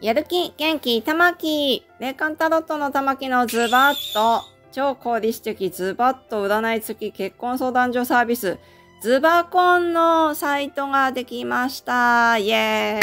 やる気、元気、玉木。霊感タロットの玉木のズバッと、超効率的ズバッと占い付き結婚相談所サービス、ズバコンのサイトができました。イエ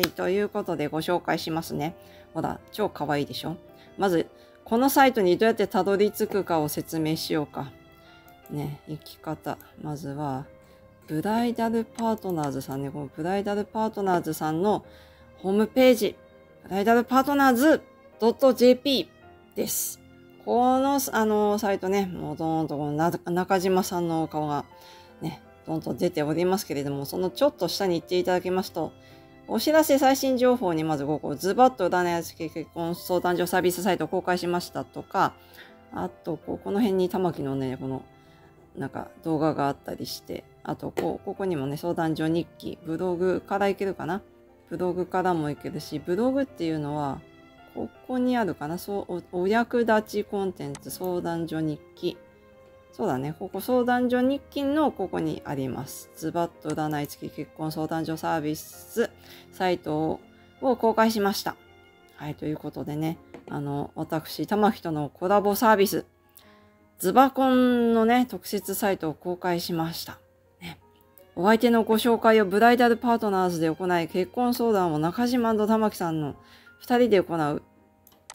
ーイということでご紹介しますね。ほら、超可愛いでしょ？まず、このサイトにどうやってたどり着くかを説明しようか。ね、生き方。まずは、ブライダルパートナーズさんね、このブライダルパートナーズさんのホームページ、ブライダルパートナーズ .jp です。この、あの、サイトね、もうどーんとこの中島さんの顔がね、どんと出ておりますけれども、そのちょっと下に行っていただきますと、お知らせ最新情報にまずここ、ズバッと占い付き結婚相談所サービスサイト公開しましたとか、あと、ここの辺に玉木のね、この、なんか動画があったりして、あとこう、ここにもね、相談所日記、ブログからいけるかな？ブログからもいけるし、ブログっていうのは、ここにあるかな？そうお、お役立ちコンテンツ相談所日記。そうだね。ここ相談所日記のここにあります。ズバッと占い付き結婚相談所サービスサイトを公開しました。はい。ということでね、あの、私、玉木とのコラボサービス、ズバコンのね、特設サイトを公開しました。お相手のご紹介をブライダルパートナーズで行い、結婚相談を中島と玉木さんの2人で行う、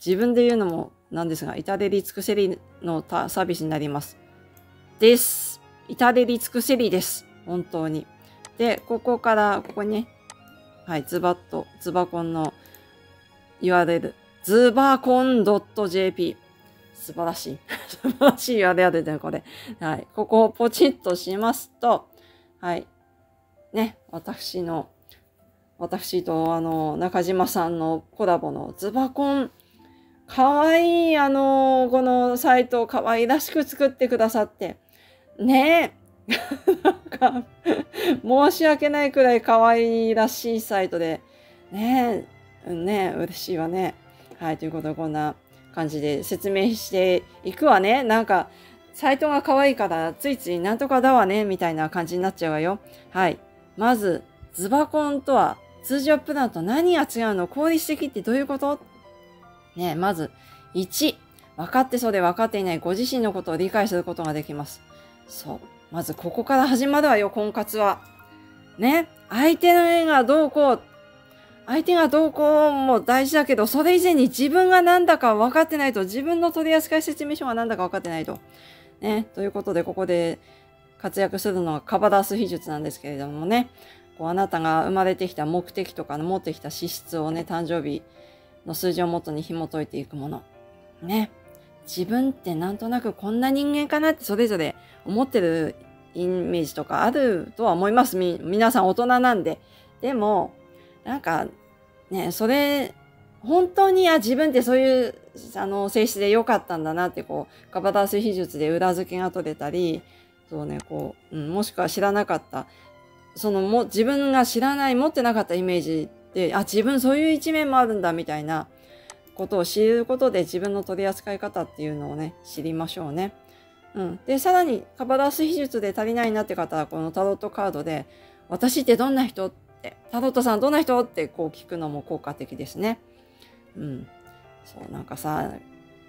自分で言うのもなんですが、至れり尽くせりのサービスになります。です。至れり尽くせりです。本当に。で、ここから、ここにね、はい、ズバッと、ズバコンの URL、ズバコン .jp。素晴らしい。素晴らしい URL ですね、これ。はい。ここをポチッとしますと、はい。ね、私の、私とあの、中島さんのコラボのズバコン、かわいいあの、このサイトをかわいらしく作ってくださって、ねえ、なんか、申し訳ないくらいかわいらしいサイトで、ねえ、ねえ、嬉しいわね。はい、ということでこんな感じで説明していくわね。なんか、サイトが可愛いからついついなんとかだわね、みたいな感じになっちゃうわよ。はい。まず、ズバコンとは通常プランと何が違うの？効率的ってどういうこと？ねまず、1、分かってそうで分かっていないご自身のことを理解することができます。そう。まず、ここから始まるわよ、婚活は。ね。相手の絵がどうこう。相手がどうこうも大事だけど、それ以前に自分が何だか分かってないと、自分の取り扱い説明書が何だか分かってないと。ね。ということで、ここで活躍するのはカバダース秘術なんですけれどもね。こうあなたが生まれてきた目的とかの持ってきた資質をね、誕生日の数字をもとに紐解いていくもの。ね。自分ってなんとなくこんな人間かなってそれぞれ思ってるイメージとかあるとは思います。み、皆さん大人なんで。でも、なんか、ね、それ、本当に、あ、自分ってそういう、あの、性質で良かったんだなって、こう、カバダース秘術で裏付けが取れたり、そうね、こう、うん、もしくは知らなかった、そのも、自分が知らない、持ってなかったイメージで、あ、自分そういう一面もあるんだ、みたいなことを知ることで自分の取り扱い方っていうのをね、知りましょうね。うん。で、さらに、カバダース秘術で足りないなって方は、このタロットカードで、私ってどんな人って、タロットさんどんな人ってこう聞くのも効果的ですね。うん。そう、なんかさ、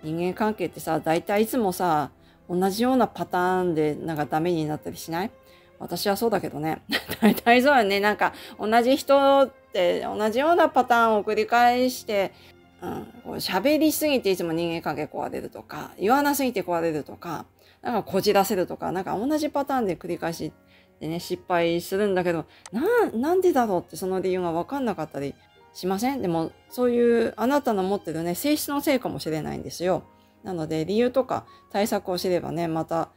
人間関係ってさ、大体いつもさ、同じようなパターンでなんかダメになったりしない？私はそうだけどね。大体そうよね。なんか同じ人って同じようなパターンを繰り返して、うん、喋りすぎていつも人間関係壊れるとか、言わなすぎて壊れるとか、なんかこじらせるとか、なんか同じパターンで繰り返しでね、失敗するんだけど、な、なんでだろうってその理由がわかんなかったりしません？でも、そういうあなたの持ってるね、性質のせいかもしれないんですよ。なので、理由とか対策を知ればね、また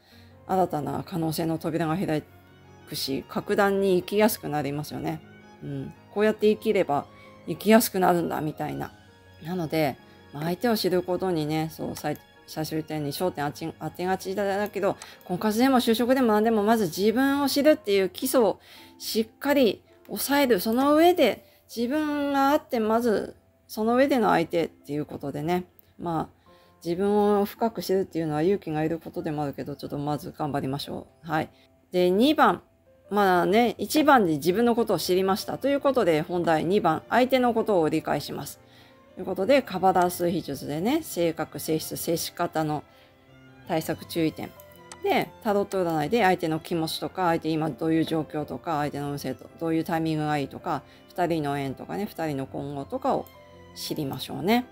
新たな可能性の扉が開くし、格段に生きやすくなりますよね。うん。こうやって生きれば生きやすくなるんだ、みたいな。なので、まあ、相手を知ることにね、そう、最最終点に焦点当てがちだけど、婚活でも就職でも何でもまず自分を知るっていう基礎をしっかり抑える。その上で自分があってまずその上での相手っていうことでね。まあ自分を深く知るっていうのは勇気がいることでもあるけど、ちょっとまず頑張りましょう。はい。で、2番。まあね、1番で自分のことを知りました。ということで、本題2番、相手のことを理解します。ということで、カバダー数比術でね、性格、性質、接し方の対策注意点。で、タロット占いで相手の気持ちとか、相手今どういう状況とか、相手の運勢と、どういうタイミングがいいとか、2人の縁とかね、2人の今後とかを知りましょうね。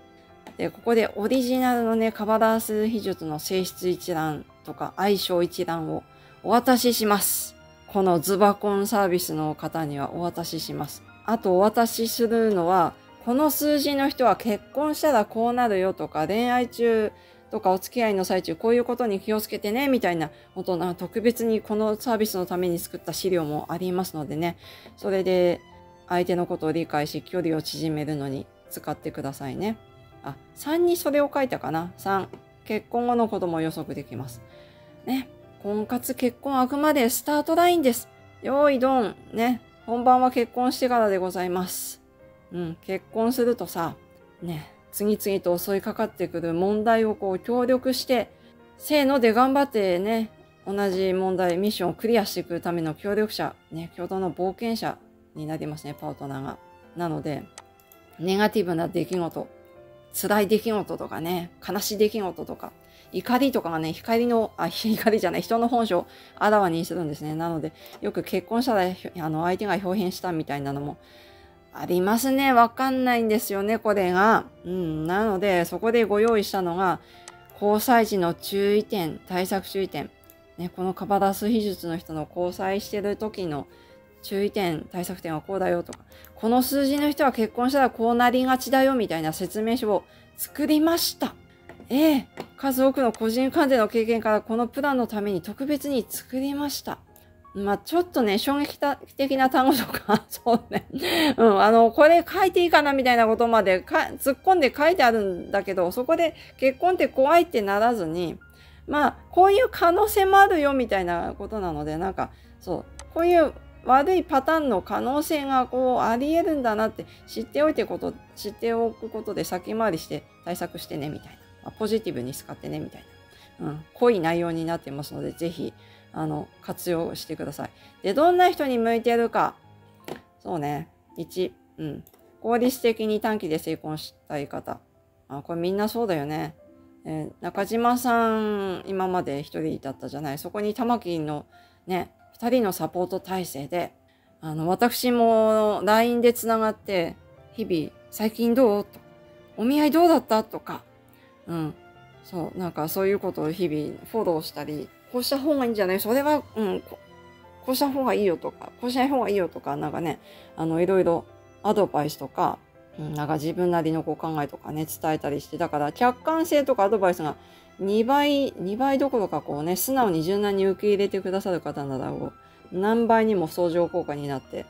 で、ここでオリジナルのね、カバダース秘術の性質一覧とか相性一覧をお渡しします。このズバコンサービスの方にはお渡しします。あとお渡しするのは、この数字の人は結婚したらこうなるよとか、恋愛中とかお付き合いの最中こういうことに気をつけてねみたいな本当な特別にこのサービスのために作った資料もありますのでねそれで相手のことを理解し距離を縮めるのに使ってくださいねあ3にそれを書いたかな。3結婚後の子供を予測できます。ね。婚活結婚あくまでスタートラインです。用意ドンね。本番は結婚してからでございます。うん。結婚するとさね。次々と襲いかかってくる問題をこう協力して、せーので頑張ってね、同じ問題、ミッションをクリアしていくための協力者、ね、共同の冒険者になりますね、パートナーが。なので、ネガティブな出来事、辛い出来事とかね、悲しい出来事とか、怒りとかがね、光の、あ、怒りじゃない、人の本性をあらわにするんですね。なので、よく結婚したら、あの、相手が表変したみたいなのもありますね。わかんないんですよね、これが。うん。なので、そこでご用意したのが、交際時の注意点、対策注意点。ね、このカバダス秘術の人の交際してる時の注意点、対策点はこうだよとか、この数字の人は結婚したらこうなりがちだよみたいな説明書を作りました。ええ数多くの個人間での経験からこのプランのために特別に作りました。まあ、ちょっとね、衝撃的な単語とか、そうね。うん、あの、これ書いていいかなみたいなことまでか突っ込んで書いてあるんだけど、そこで結婚って怖いってならずに、まあ、こういう可能性もあるよみたいなことなので、なんか、そう、こういう悪いパターンの可能性がこうあり得るんだなって知っておいてこと、知っておくことで先回りして対策してねみたいな。ま、ポジティブに使ってねみたいな。うん、濃い内容になってますので、ぜひ、あの、活用してください。で、どんな人に向いてるか。そうね。1、うん。効率的に短期で成婚したい方。あ、これみんなそうだよね。えー、中島さん、今まで一人だったじゃない。そこに玉木のね、二人のサポート体制で、あの、私も LINE でつながって、日々、最近どう？と。お見合いどうだった？とか、うん。そう、なんかそういうことを日々フォローしたり、こうした方がいいんじゃない？それは、うん、こうした方がいいよとか、こうしない方がいいよとか、なんかね、あの、いろいろアドバイスとか、うん、なんか自分なりのこう考えとかね、伝えたりして、だから客観性とかアドバイスが2倍、2倍どころかこうね、素直に柔軟に受け入れてくださる方なら、何倍にも相乗効果になって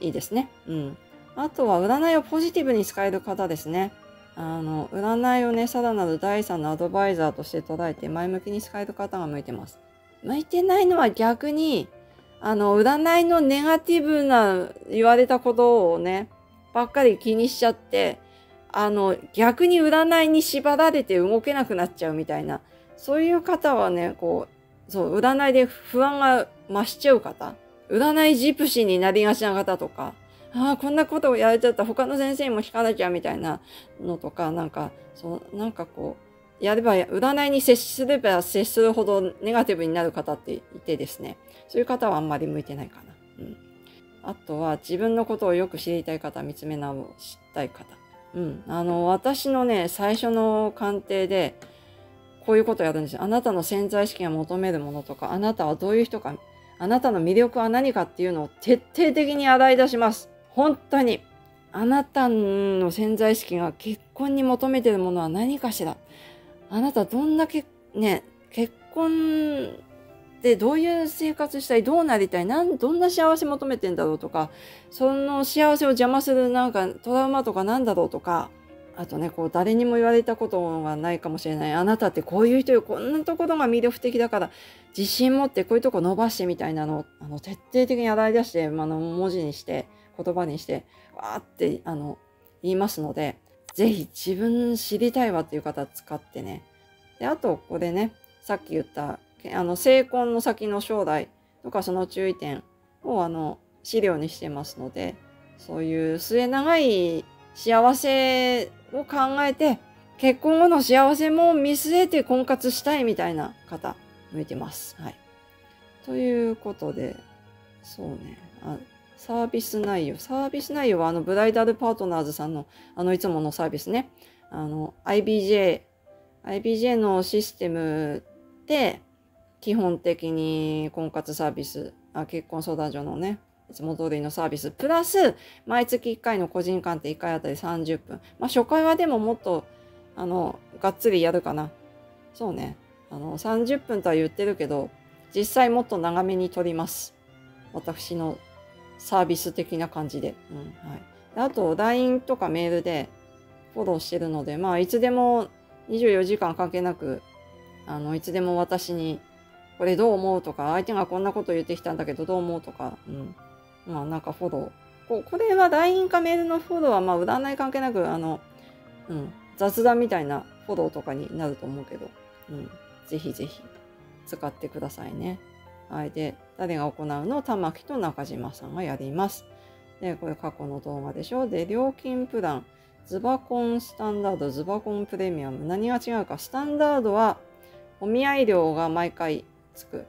いいですね。うん。あとは占いをポジティブに使える方ですね。あの、占いをね、さらなる第三のアドバイザーとして捉えて前向きに使える方が向いてます。向いてないのは逆に、あの、占いのネガティブな言われたことをね、ばっかり気にしちゃって、あの、逆に占いに縛られて動けなくなっちゃうみたいな、そういう方はね、こう、そう、占いで不安が増しちゃう方、占いジプシーになりがちな方とか、ああ、こんなことをやれちゃった他の先生も聞かなきゃみたいなのとか、なんか、そう、なんかこう、やれば、占いに接すれば接するほどネガティブになる方っていてですね、そういう方はあんまり向いてないかな。うん。あとは、自分のことをよく知りたい方、見つめ直したい方。うん。あの、私のね、最初の鑑定で、こういうことをやるんですよ。あなたの潜在意識が求めるものとか、あなたはどういう人か、あなたの魅力は何かっていうのを徹底的に洗い出します。本当に、あなたの潜在意識が結婚に求めてるものは何かしら。あなたどんだけ、ね、結婚でどういう生活したいどうなりたいなんどんな幸せ求めてんだろうとか、その幸せを邪魔するなんかトラウマとかなんだろうとか、あとね、こう、誰にも言われたことがないかもしれない。あなたってこういう人よ、こんなところが魅力的だから、自信持ってこういうとこ伸ばしてみたいなのを、あの、徹底的に洗い出して、あの、文字にして、言葉にして、わーって、あの、言いますので、ぜひ自分知りたいわっていう方使ってね。で、あと、ここでね、さっき言った、あの、成婚の先の将来とかその注意点をあの資料にしてますので、そういう末長い幸せを考えて、結婚後の幸せも見据えて婚活したいみたいな方、向いてます。はい。ということで、そうね。あサービス内容。サービス内容はあのブライダルパートナーズさんのあのいつものサービスね。あの IBJ、IBJ のシステムで基本的に婚活サービス、あ結婚相談所のね、いつも通りのサービス、プラス毎月1回の個人鑑定1回あたり30分。まあ初回はでももっとあの、がっつりやるかな。そうね。あの、30分とは言ってるけど、実際もっと長めに撮ります。私のサービス的な感じで。うん、はい。あと、LINE とかメールでフォローしてるので、まあ、いつでも24時間関係なく、あの、いつでも私に、これどう思うとか、相手がこんなこと言ってきたんだけどどう思うとか、うん。まあ、なんかフォロー。ここれは LINE かメールのフォローは、まあ、占い関係なく、あの、うん、雑談みたいなフォローとかになると思うけど、うん、ぜひぜひ使ってくださいね。はい。で、誰が行うの？玉木と中島さんがやります。で、これ過去の動画でしょ？で、料金プラン、ズバコンスタンダード、ズバコンプレミアム。何が違うか？スタンダードはお見合い料が毎回つく。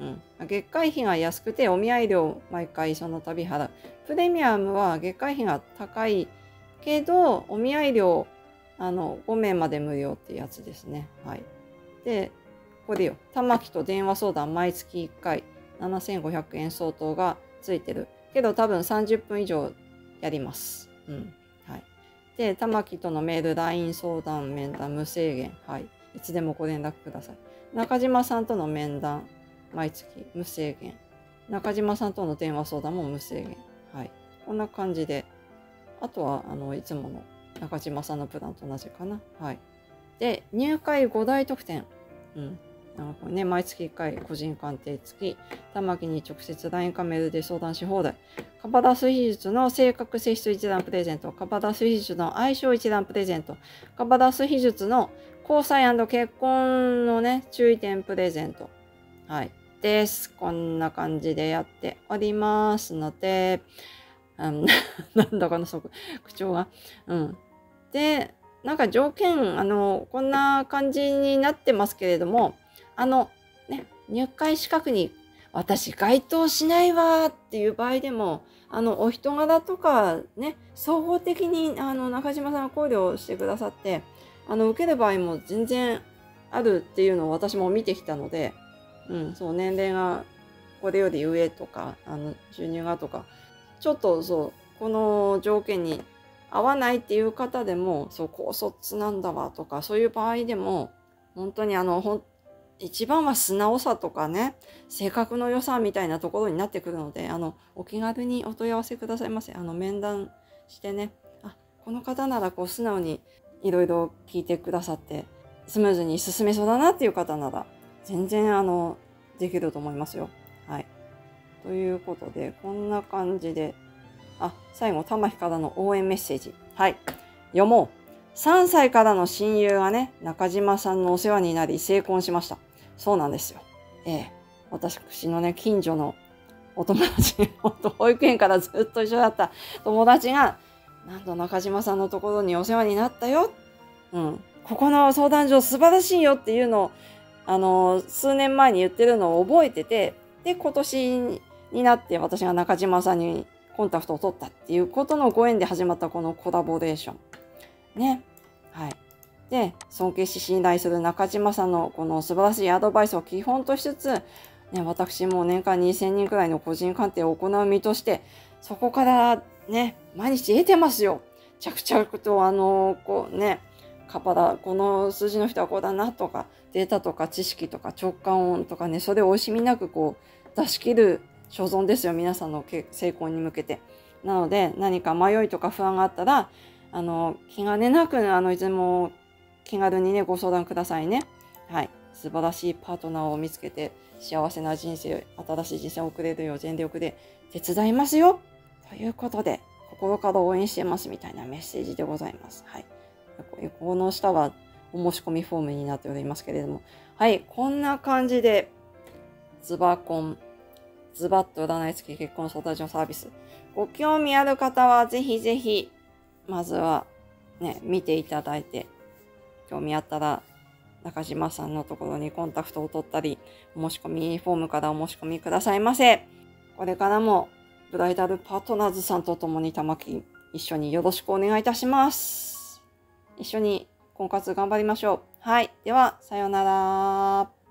うん。月会費が安くてお見合い料毎回その度払う。プレミアムは月会費が高いけど、お見合い料、あの、5名まで無料ってやつですね。はい。で、これよ。玉木と電話相談毎月1回7500円相当がついてる。けど多分30分以上やります。うん。はい。で、玉木とのメール、LINE 相談、面談、無制限。はい。いつでもご連絡ください。中島さんとの面談、毎月無制限。中島さんとの電話相談も無制限。はい。こんな感じで。あとは、あの、いつもの中島さんのプランと同じかな。はい。で、入会5大特典。うん。なるほどね、毎月1回個人鑑定付き、玉木に直接 LINE カメラで相談し放題、カバダス技術の性格性質一覧プレゼント、カバダス技術の相性一覧プレゼント、カバダス技術の交際結婚のね、注意点プレゼント。はい。です。こんな感じでやっておりますので、うん、なんだかな、そこ、口調が。うん。で、なんか条件、あの、こんな感じになってますけれども、あの、ね、入会資格に私該当しないわっていう場合でも、あの、お人柄とかね、総合的にあの中島さんが考慮してくださって、あの、受ける場合も全然あるっていうのを私も見てきたので、うん、そう、年齢がこれより上とか、あの、収入がとか、ちょっとそう、この条件に合わないっていう方でも、そう、高卒なんだわとか、そういう場合でも、本当にあの、ほん一番は素直さとかね、性格の良さみたいなところになってくるので、あの、お気軽にお問い合わせくださいませ。あの、面談してね、あ、この方ならこう素直にいろいろ聞いてくださって、スムーズに進めそうだなっていう方なら、全然あの、できると思いますよ。はい。ということで、こんな感じで、あ、最後、玉木からの応援メッセージ。はい。読もう。3歳からの親友がね、中島さんのお世話になり成婚しました。そうなんですよ。ええ。私のね、近所のお友達、保育園からずっと一緒だった友達が、なんと中島さんのところにお世話になったよ。うん。ここの相談所素晴らしいよっていうのを、あの、数年前に言ってるのを覚えてて、で、今年になって私が中島さんにコンタクトを取ったっていうことのご縁で始まったこのコラボレーション。ね。はい。で、尊敬し信頼する中島さんのこの素晴らしいアドバイスを基本としつつ、ね、私も年間2000人くらいの個人鑑定を行う身として、そこからね、毎日得てますよ。着々とあの、こうね、カパだ、この数字の人はこうだなとか、データとか知識とか直感音とかね、それを惜しみなくこう出し切る所存ですよ。皆さんの成功に向けて。なので、何か迷いとか不安があったら、あの、気兼ねなく、あの、いつも気軽にね、ご相談くださいね。はい。素晴らしいパートナーを見つけて、幸せな人生、新しい人生を送れるよう全力で手伝いますよということで、心から応援してますみたいなメッセージでございます。はい。この下はお申し込みフォームになっておりますけれども、はい。こんな感じで、ズバコン、ズバッと占い付き結婚相談所サービス。ご興味ある方はぜひぜひ、まずはね、見ていただいて、興味あったら中島さんのところにコンタクトを取ったり、お申し込みフォームからお申し込みくださいませ。これからもブライダルパートナーズさんと共に玉木一緒によろしくお願いいたします。一緒に婚活頑張りましょう。はい。では、さようなら。